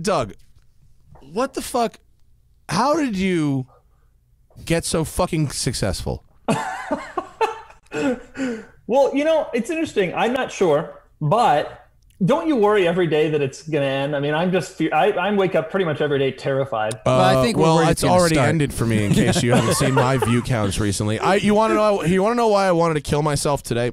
Doug, what the fuck? How did you get so fucking successful? Well, you know, it's interesting. I'm not sure, but don't you worry every day that it's going to end? I mean, I'm just fe- I, I wake up pretty much every day terrified. Well, I think Uh, well, it's it's already start. ended for me. In case you haven't seen my view counts recently, I you want to know you want to know why I wanted to kill myself today?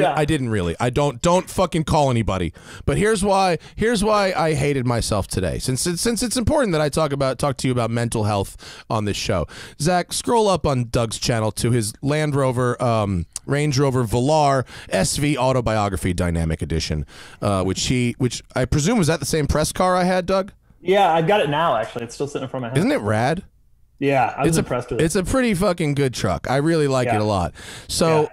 Yeah. I didn't really. I don't don't fucking call anybody. But here's why. Here's why I hated myself today. Since it's, since it's important that I talk about talk to you about mental health on this show. Zach, scroll up on Doug's channel to his Land Rover, um, Range Rover Velar SV Autobiography Dynamic Edition, uh, which he, which I presume was that the same press car I had, Doug. Yeah, I've got it now. Actually, it's still sitting in front of my head. Isn't it rad? Yeah, I was it's impressed a, with it. It's a pretty fucking good truck. I really like Yeah. it a lot. So Yeah.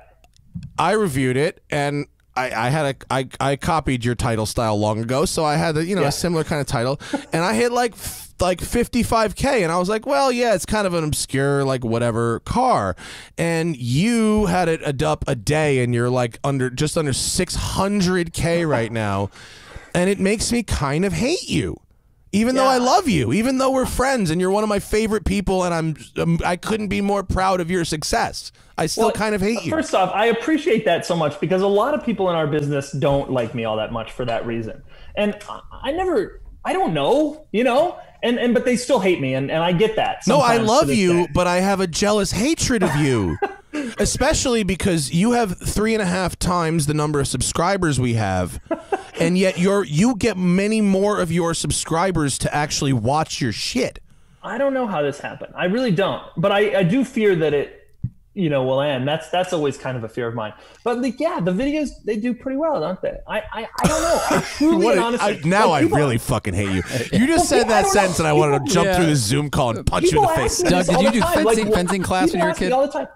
I reviewed it and I, I had a I, I copied your title style long ago, so I had a, you know Yeah. a similar kind of title, and I hit like f- like 55k, and I was like, well, yeah, it's kind of an obscure like whatever car, and you had it a up a day, and you're like under just under 600k right now, and it makes me kind of hate you even though I love you, even though we're friends and you're one of my favorite people, and I'm, um, I couldn't be more proud of your success. I still Well, kind of hate you. First off, I appreciate that so much because a lot of people in our business don't like me all that much for that reason. And I- I never, I don't know, you know, and, and but they still hate me, and, and I get that. no, I love you, day. but I have a jealous hatred of you. Especially because you have three and a half times the number of subscribers we have, and yet you're you get many more of your subscribers to actually watch your shit. I don't know how this happened. I really don't. But I, I do fear that it, you know, will end. That's that's always kind of a fear of mine. But like, yeah, the videos they do pretty well, don't they? I I, I don't know. I truly What and honestly I- now like, I people- really fucking hate you. You just said that sentence, know. and I wanted to jump Yeah. through the Zoom call and punch you in the face. Doug, did you do time. fencing- Like, fencing class when you were a kid? All the time.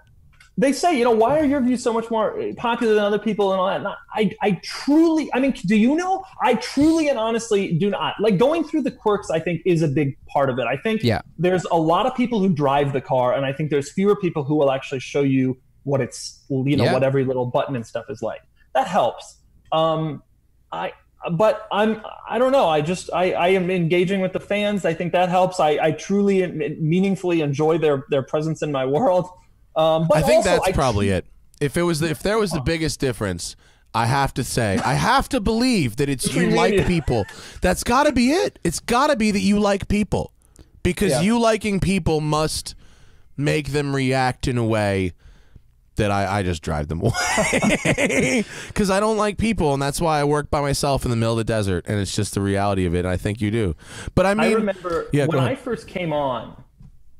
They say, you know, why are your views so much more popular than other people and all that? And I, I truly, I mean, do you know? I truly and honestly do not like going through the quirks. I think is a big part of it. I think Yeah. there's a lot of people who drive the car, and I think there's fewer people who will actually show you what it's, you know, Yeah. what every little button and stuff is like. That helps. Um, I, but I'm, I don't know. I just, I, I am engaging with the fans. I think that helps. I, I truly and meaningfully enjoy their, their presence in my world. Um, but I think also, that's I probably it. If it was, the, if there was the biggest difference, I have to say, I have to believe that it's you Between me and like people. That's got to be it. It's got to be that you like people, because Yeah. you liking people must make them react in a way that I, I just drive them away because I don't like people, and that's why I work by myself in the middle of the desert, and it's just the reality of it. And I think you do, but I mean, I remember yeah, when. I first came on,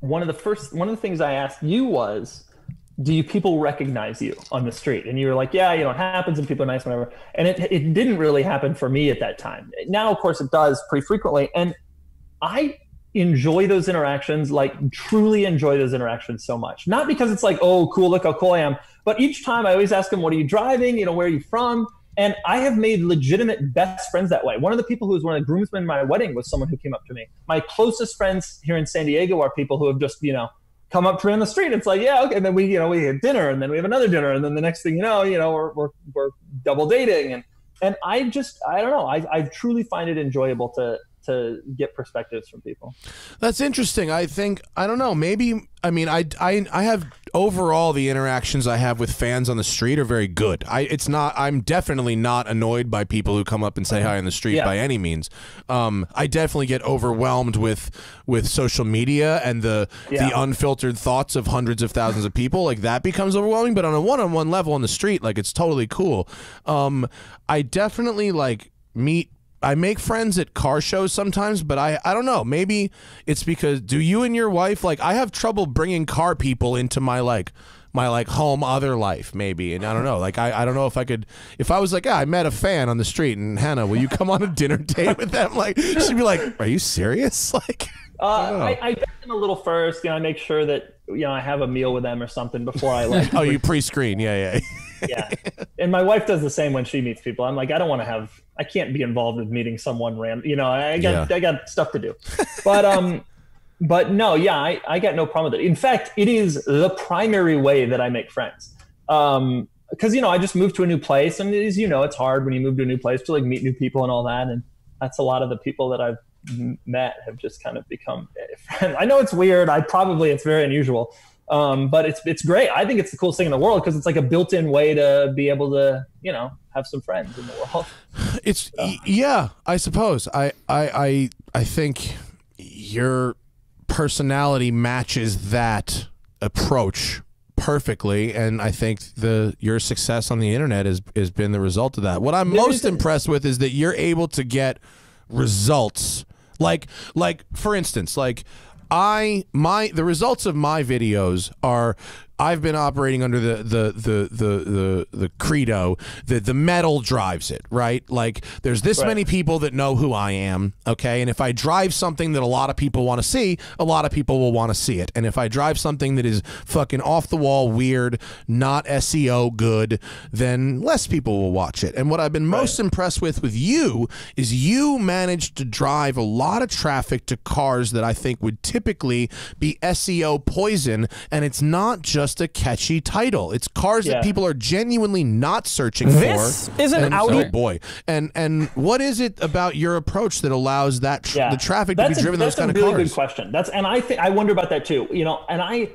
one of the first one of the things I asked you was, "Do you people recognize you on the street?" And you were like, "Yeah, you know, it happens, and people are nice, whatever." And it it didn't really happen for me at that time. Now, of course, it does pretty frequently, and I enjoy those interactions, like truly enjoy those interactions so much. Not because it's like, "Oh, cool, look how cool I am," but each time I always ask them, "What are you driving? You know, where are you from?" And I have made legitimate best friends that way. One of the people who was one of the groomsmen in my wedding was someone who came up to me. My closest friends here in San Diego are people who have just, you know, come up to me on the street. It's like, yeah, okay. And then we, you know, we have dinner and then we have another dinner. And then the next thing you know, you know, we're, we're, we're double dating. And, and I just, I don't know. I, I truly find it enjoyable to, to get perspectives from people. That's interesting. I think I don't know. Maybe I mean I I I have overall the interactions I have with fans on the street are very good. I it's not. I'm definitely not annoyed by people who come up and say hi on the street Yeah. by any means. Um, I definitely get overwhelmed with with social media and the Yeah. the unfiltered thoughts of hundreds of thousands of people. Like that becomes overwhelming. But on a one on one level on the street, like it's totally cool. Um, I definitely like meet I make friends at car shows sometimes, but I I don't know. Maybe it's because do you and your wife like I have trouble bringing car people into my like my like home other life maybe and I don't know like I, I don't know if I could if I was like yeah I met a fan on the street and Hannah will you come on a dinner date with them like she'd be like are you serious like Uh, I, I vet them a little first. You know, I make sure that you know I have a meal with them or something before I like. oh you pre-screen yeah yeah yeah, and my wife does the same when she meets people. I'm like, I don't want to have. I can't be involved with meeting someone random. You know, I got Yeah. I got stuff to do. But um, but no, yeah, I I got no problem with it. In fact, it is the primary way that I make friends. Um, because you know I just moved to a new place, and as you know, it's hard when you move to a new place to like meet new people and all that, and that's a lot of the people that I've met have just kind of become friends. I know it's weird. I probably it's very unusual, um, but it's it's great. I think it's the coolest thing in the world because it's like a built-in way to be able to you know have some friends in the world. It's y yeah, I suppose. I I I I think your personality matches that approach perfectly and I think the your success on the internet has has been the result of that. What I'm most impressed with is that you're able to get results. Like like for instance, like I my the results of my videos are I've been operating under the the the the the, the credo that the metal drives it, right? Like there's this Right. many people that know who I am, okay? And if I drive something that a lot of people want to see, a lot of people will want to see it. And if I drive something that is fucking off the wall, weird, not SEO good, then less people will watch it. And what I've been most impressed with with you is you managed to drive a lot of traffic to cars that I think would typically be SEO poison and it's not just a catchy title. It's cars that people are genuinely not searching This for. is an And- Audi- Oh boy. And and what is it about your approach that allows that tr- yeah. the traffic to be That's a- driven those kind a of really cars? That's a really good question. That's and I think I wonder about that too. You know, and I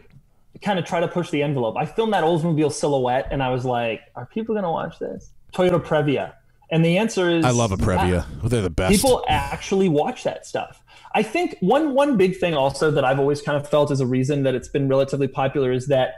kind of try to push the envelope. I filmed that Oldsmobile silhouette, and I was like, "Are people going to watch this?" Toyota Previa, and the answer is, I love a Previa. They're the best. People actually watch that stuff. I think one one big thing also that I've always kind of felt is a reason that it's been relatively popular is that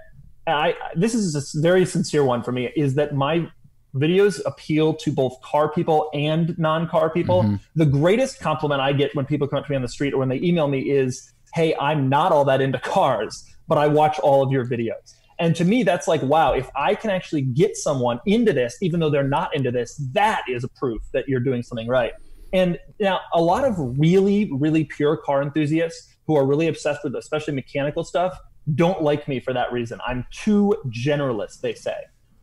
I this is a very sincere one for me is that my videos appeal to both car people and non-car people. Mm-hmm. The greatest compliment I get when people come up to me on the street or when they email me is, "Hey, I'm not all that into cars, but I watch all of your videos." And to me, that's like, wow, if I can actually get someone into this, even though they're not into this, that is a proof that you're doing something right. And now, a lot of really, really pure car enthusiasts who are really obsessed with especially mechanical stuff don't like me for that reason. I'm too generalist, they say.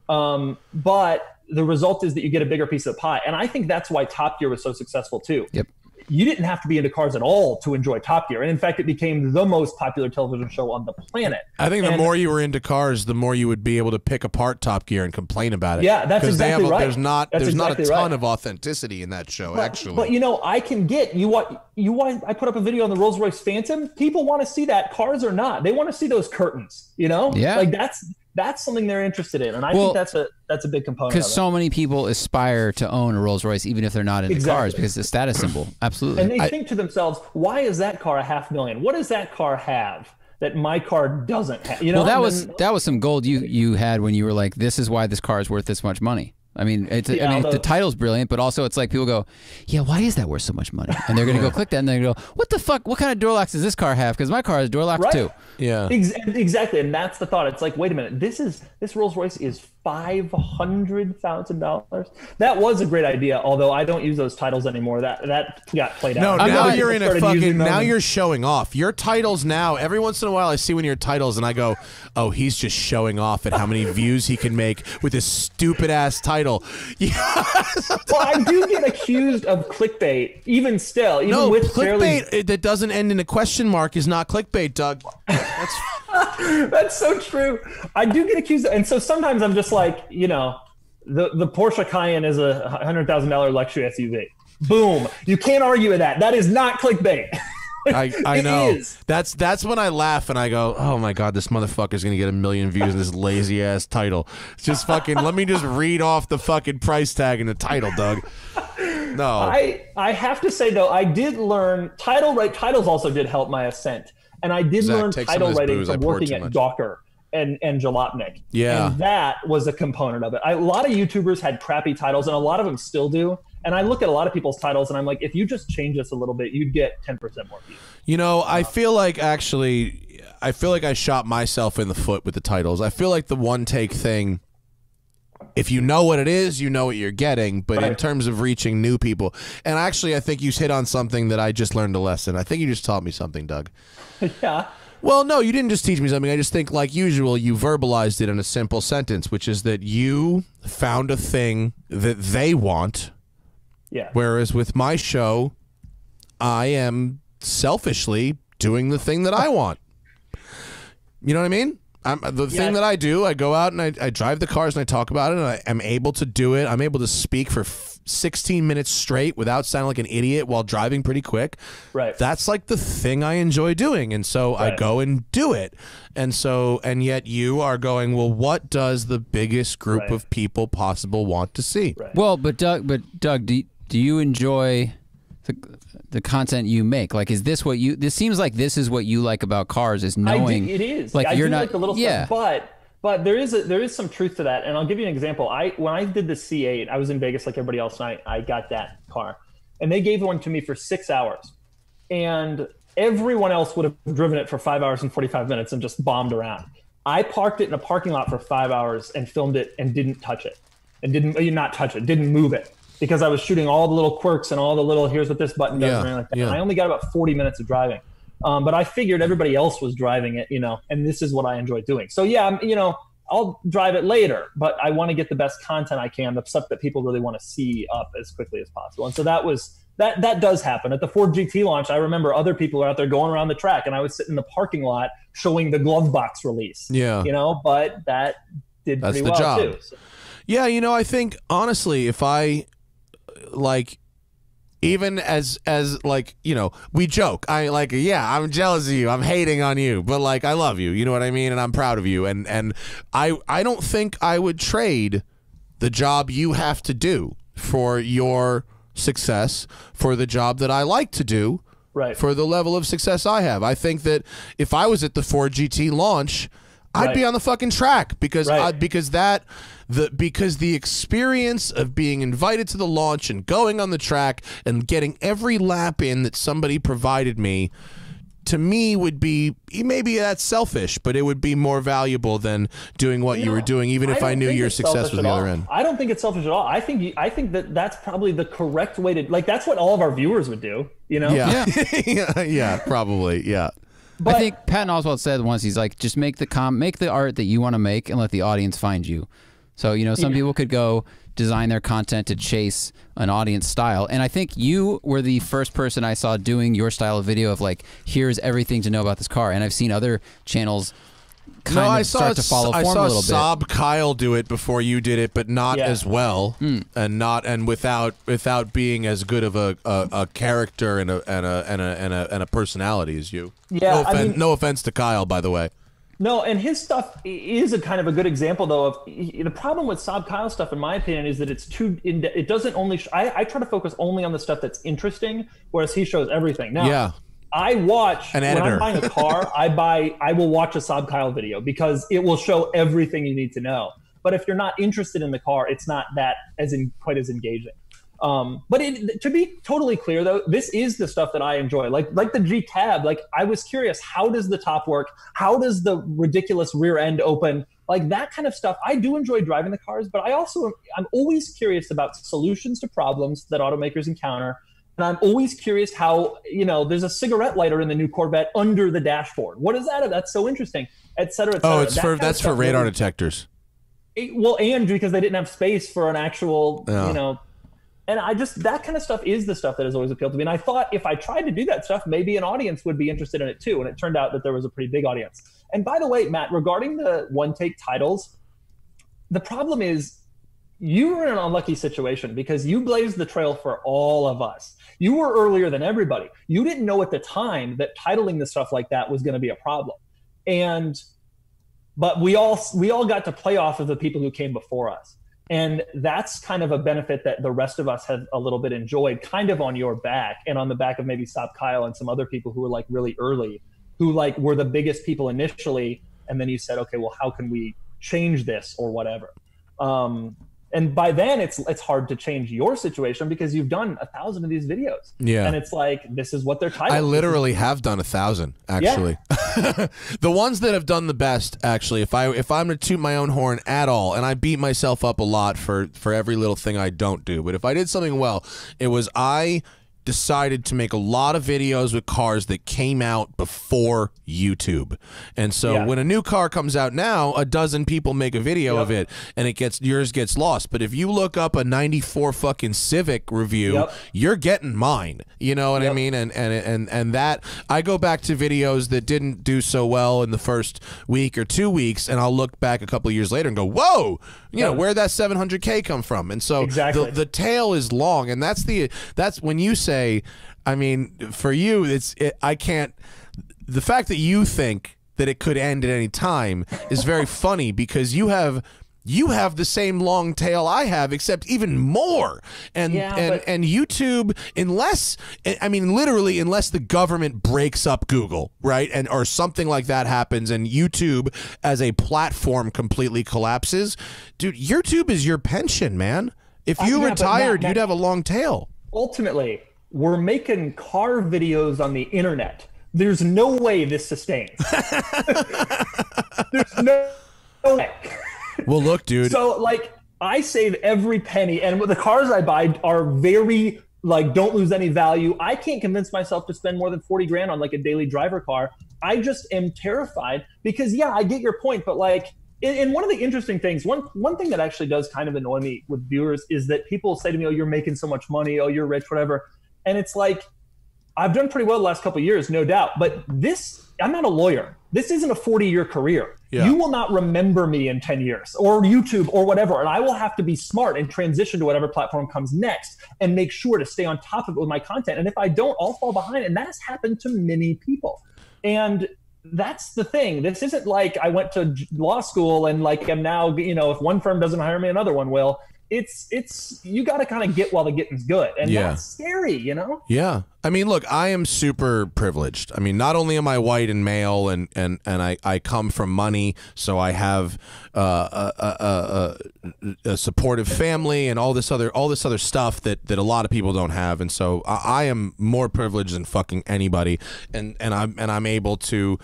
Um, but the result is that you get a bigger piece of the pie. And I think that's why Top Gear was so successful too. Yep. You didn't have to be into cars at all to enjoy Top Gear. And in fact, it became the most popular television show on the planet. I think the And- more you were into cars, the more you would be able to pick apart Top Gear and complain about it. Yeah, that's 'Cause they exactly have a- right. There's not That's there's exactly not a ton right. of authenticity in that show. But- actually, But you know, I can get you what you want. I put up a video on the Rolls Royce Phantom. People want to see that, cars or not. They want to see those curtains. You know, Yeah. like that's that's something they're interested in, and I Well, think that's a that's a big component. because so many people aspire to own a Rolls Royce, even if they're not into cars, Exactly. because it's a status symbol. Absolutely. and they think to themselves, "Why is that car a half million? What does that car have that my car doesn't have?" You know, well, that And was then- that was some gold you you had when you were like, "This is why this car is worth this much money." I mean, it's, I Yeah, mean, the title's brilliant, but also it's like people go, "Yeah, why is that worth so much money?" And they're gonna go click that, and they're go, "What the fuck? What kind of door locks does this car have?" Because my car has door locks Right. too. Yeah. Ex- exactly, and that's the thought. It's like, wait a minute, this is this Rolls Royce is five hundred thousand dollars. That was a great idea, although I don't use those titles anymore. That that got played No, out. I'm now you're in a fucking. Now you're showing off. Your titles now. Every once in a while, I see one of your titles, and I go, "Oh, he's just showing off at how many views he can make with this stupid ass title." Yeah, well, I do get accused of clickbait, even still, even no, with fairly. clickbait it- that doesn't end in a question mark is not clickbait, Doug. That's That's so true. I do get accused, of, and so sometimes I'm just like, you know, the the Porsche Cayenne is a hundred thousand dollar luxury SUV. Boom! You can't argue with that. That is not clickbait. I, I know. is. That's that's when I laugh and I go, "Oh my god, this motherfucker's gonna get a million views in this lazy ass title." Just fucking. let me just read off the fucking price tag in the title, Doug. No, I I have to say though, I did learn title right. Titles also did help my ascent, and I did Zach, learn take some of title writing from working at much. Gawker and and Jalopnik. Yeah. and that was a component of it. I, a lot of YouTubers had crappy titles, and a lot of them still do. And I look at a lot of people's titles, and I'm like, if you just change this a little bit, you'd get 10% more views. You know, I uh-huh. feel like actually, I feel like I shot myself in the foot with the titles. I feel like the one take thing. If you know what it is, you know what you're getting. But in terms of reaching new people, and actually, I think you hit on something that I just learned a lesson. I think you just taught me something, Doug. yeah. Well, no, you didn't just teach me something. I just think, like usual, you verbalized it in a simple sentence, which is that you found a thing that they want, Yeah. whereas with my show, I am selfishly doing the thing that I want. You know what I mean? I'm, the Yeah. thing that I do, I go out and I, I drive the cars and I talk about it, and I am able to do it. I'm able to speak for f- 16 minutes straight without sounding like an idiot while driving pretty quick. Right. That's like the thing I enjoy doing. And so I go and do it. And so, and yet you are going, well, what does the biggest group Right. of people possible want to see? Right. Well, but Doug, but Doug, do do you enjoy the the content you make? Like, is this what you? This seems like this is what you like about cars is I knowing do, it is. like I you're not like the little yeah. stuff, but but there is a, there is some truth to that, and I'll give you an example. I when I did the C8, I was in Vegas like everybody else, and I, I got that car, and they gave one to me for six hours, and everyone else would have driven it for five hours and forty five minutes and just bombed around. I parked it in a parking lot for five hours and filmed it and didn't touch it, and didn't not touch it, didn't move it because I was shooting all the little quirks and all the little here's what this button does Yeah, and like that. yeah. And I only got about forty minutes of driving. Um, but I figured everybody else was driving it, you know, and this is what I enjoy doing. So yeah, I'm, you know, I'll drive it later, but I want to get the best content I can, the stuff that people really want to see up as quickly as possible. And so that was that that does happen at the Ford GT launch. I remember other people are out there going around the track, and I was sitting in the parking lot showing the glove box release. Yeah. you know, but that did That's pretty the well job. too. So- Yeah, you know, I think honestly, if I like even as as like, you know, we joke. I like yeah, I'm jealous of you. I'm hating on you, but like I love you. You know what I mean? And I'm proud of you. And and I I don't think I would trade the job you have to do for your success for the job that I like to do Right. for the level of success I have. I think that if I was at the Ford GT launch, I'd Right. be on the fucking track because Right. I, because that the because the experience of being invited to the launch and going on the track and getting every lap in that somebody provided me to me would be maybe that's selfish, but it would be more valuable than doing what you were doing, even if I, don't knew your success was the other end. I don't think it's selfish at all. I think I think that that's probably the correct way to like. That's what all of our viewers would do. You know. Yeah, yeah, yeah, probably, yeah. But I think Patton Oswalt said once he's like, just make the com, make the art that you want to make, and let the audience find you. So you know, some people could go design their content to chase an audience style, and I think you were the first person I saw doing your style of video of like, here's everything to know about this car, and I've seen other channels no, of I saw start to follow I form saw a little bit. Kyle do it before you did it, but not Yeah. as well, Hmm. and not and without without being as good of a, a, a character and a and a and a and a and a personality as you. Yeah, no, I mean- no offense to Kyle, by the way. No, and his stuff is a kind of a good example, though. Of the problem with Saab Kyle stuff, in my opinion, is that it's too. In, it doesn't only. Sh- I, I try to focus only on the stuff that's interesting, whereas he shows everything. Now, Yeah. I watch An when. I'm buying a car. I buy. I will watch a Saab Kyle video because it will show everything you need to know. But if you're not interested in the car, it's not that as in quite as engaging. Um, but it, to be totally clear, though, this is the stuff that I enjoy. Like like the G Cab. Like I was curious, how does the top work? How does the ridiculous rear end open? Like that kind of stuff. I do enjoy driving the cars, but I also I'm always curious about solutions to problems that automakers encounter. And I'm always curious how, you know, there's a cigarette lighter in the new Corvette under the dashboard. What is that? That's so interesting, et cetera, et oh, cetera. Oh, it's That for that's for radar really- detectors. it- well, and because they didn't have space for an actual, you know, and I just that kind of stuff is the stuff that has always appealed to me. And I thought if I tried to do that stuff, maybe an audience would be interested in it too. And it turned out that there was a pretty big audience. And by the way, Matt, regarding the one take titles, the problem is you were in an unlucky situation because you blazed the trail for all of us. You were earlier than everybody. You didn't know at the time that titling the stuff like that was going to be a problem. And but we all we all got to play off of the people who came before us. And that's kind of a benefit that the rest of us have a little bit enjoyed, kind of on your back and on the back of maybe Saab Kyle and some other people who were like really early, who like were the biggest people initially. And then you said, okay, well, how can we change this or whatever? Um, and by then it's it's hard to change your situation because you've done a thousand of these videos. Yeah. And it's like this is what they're titled. I literally have done a thousand actually. yeah. the ones that have done the best actually. If I if I'm to toot my own horn at all, and I beat myself up a lot for for every little thing I don't do, but if I did something well, it was I decided to make a lot of videos with cars that came out before YouTube. And so Yeah. when a new car comes out now, a dozen people make a video Yep. of it and it gets yours gets lost. But if you look up a 94 fucking Civic review, Yep. you're getting mine. You know what I mean? And and and and that I go back to videos that didn't do so well in the first week or two weeks and I'll look back a couple of years later and go, "Whoa, you know, where'd that 700k come from?" And so Exactly. the, the tail is long and that's the that's when you say i mean for you it's it, i can't the fact that you think that it could end at any time is very funny because you have you have the same long tail I have, except even more. And Yeah, and but- and YouTube, unless I mean literally, unless the government breaks up Google, right, and or something like that happens, and YouTube as a platform completely collapses, dude, YouTube is your pension, man. If you Uh, yeah, but Matt, retired, that- you'd have a long tail. ultimately, we're making car videos on the internet. There's no way this sustains. There's no, no way. Well, look, dude. So, like, I save every penny, and the cars I buy are very like don't lose any value. I can't convince myself to spend more than forty grand on like a daily driver car. I just am terrified because, yeah, I get your point, but like. And one of the interesting things, one one thing that actually does kind of annoy me with viewers is that people say to me, "Oh, you're making so much money. Oh, you're rich, whatever," and it's like, I've done pretty well the last couple years, no doubt. But this, I'm not a lawyer. This isn't a 40 year career. Yeah. You will not remember me in 10 years or YouTube or whatever. And I will have to be smart and transition to whatever platform comes next and make sure to stay on top of it with my content. And if I don't, I'll fall behind. And that has happened to many people. And that's the thing. This isn't like I went to law school and like I'm now, you know, if one firm doesn't hire me, another one will. It's it's you got to kind of get while the getting's good, and Yeah. that's scary, you know. Yeah. I mean, look, I am super privileged. I mean, not only am I white and male and, and, and I, I come from money, so I have uh, a, a, a, a supportive family and all this other all this other stuff that, that a lot of people don't have. And so I, I am more privileged than fucking anybody. And, and I'm and I'm able to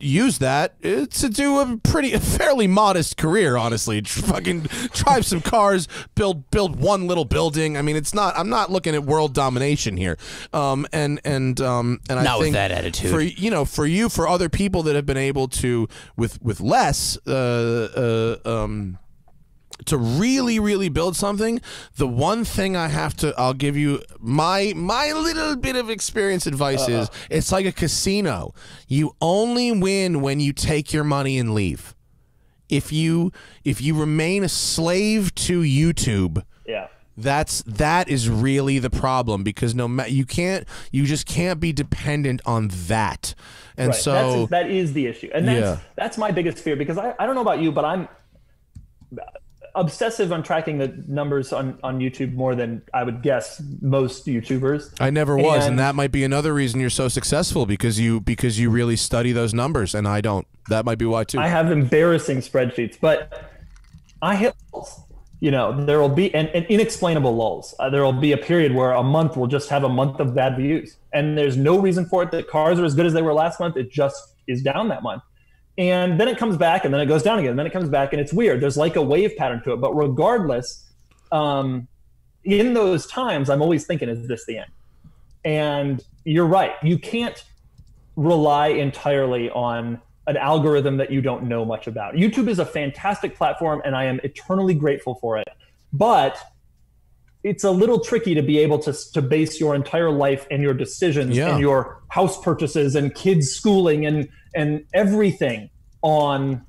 use that uh, to do a pretty a fairly modest career honestly. Fucking drive some cars build build one little building. I mean it's not i'm not looking at world domination here. Um and and um and i Not with think that attitude. for you know for you for other people that have been able to with with less uh uh um to really really build something the one thing i have to i'll give you my my little bit of experience advice is uh-uh. it's like a casino you only win when you take your money and leave if you if you remain a slave to youtube Yeah. that's that is really the problem because no ma- you can't you just can't be dependent on that and Right. so that's, that is the issue, and that's Yeah. that's my biggest fear because I, I don't know about you, but I'm obsessive on tracking the numbers on on YouTube more than I would guess most YouTubers. I never was, and, And- that might be another reason you're so successful because you because you really study those numbers, and I don't. That might be why too. I have embarrassing spreadsheets, but I hit lulls. You know, there will be and, and inexplainable lulls. Uh, there will be a period where a month will just have a month of bad views, and there's no reason for it. That cars are as good as they were last month. It just is down that month, and then it comes back, and then it goes down again, and then it comes back, and it's weird. There's like a wave pattern to it. But regardless, um, in those times, I'm always thinking, is this the end? And you're right. You can't rely entirely on an algorithm that you don't know much about. YouTube is a fantastic platform and I am eternally grateful for it. But it's a little tricky to be able to, to base your entire life and your decisions Yeah. and your house purchases and kids schooling and and everything on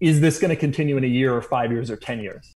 is this going to continue in a year or 5 years or 10 years.